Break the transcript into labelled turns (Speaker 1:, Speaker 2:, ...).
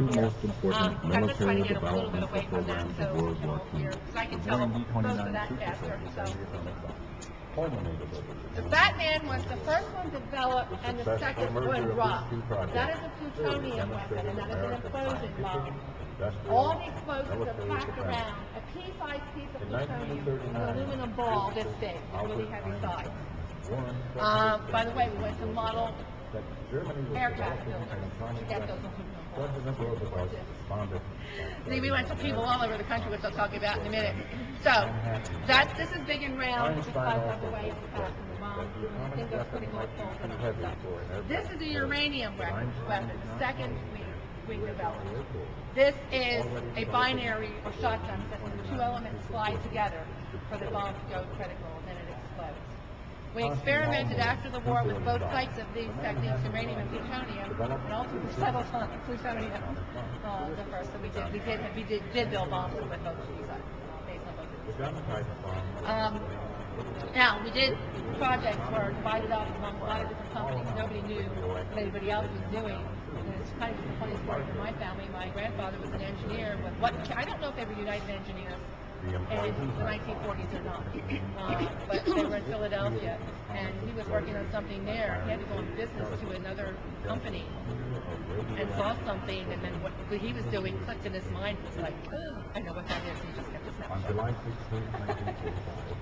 Speaker 1: most
Speaker 2: Um,
Speaker 1: important
Speaker 2: I'm just trying
Speaker 1: military
Speaker 2: to get a little bit
Speaker 1: developmental
Speaker 2: away
Speaker 1: programs of World War II.
Speaker 2: 'cause I can
Speaker 1: The
Speaker 2: tell
Speaker 1: Boeing
Speaker 2: most of
Speaker 1: B-29
Speaker 2: that Superfortress,
Speaker 1: Soldier
Speaker 2: so.
Speaker 1: service on the
Speaker 2: Fat Man was the first one developed, and the second one dropped. That is a plutonium weapon, and that is an implosion bomb. All the explosives are packed around a pea-sized piece of plutonium, an aluminum ball this big, really heavy sides. Um, by the way, we went to model aircraft builders to get those aluminum balls.
Speaker 1: President Roosevelt responded.
Speaker 2: See, we went to people all over the country, which I'll talk about in a minute. So, that's, this is big and round, because of the way it's packed the bomb, and the thing goes pretty much full and stuff. This is a uranium weapon, weapon, the second we, we developed. This is a binary or shotgun system, two elements slide together for the bomb to go critical, and then it explodes. We experimented after the war with both types of these techniques, uranium and plutonium, and ultimately settled on plutonium. Uh, the first, so we did, we did, we did, did build bombs with both of these, uh. Um, now, we did projects were divided up among a lot of different companies. Nobody knew what anybody else was doing. And it's kind of the funniest part for my family. My grandfather was an engineer with what, I don't know if they were United Engineers in the 1940s or not. Uh, but Philadelphia, and he was working on something there. He had to go in business to another company and saw something, and then what he was doing clicked in his mind. It was like, I know what that is. He just kept his mouth
Speaker 1: On
Speaker 2: shut.
Speaker 1: July 16, 1945,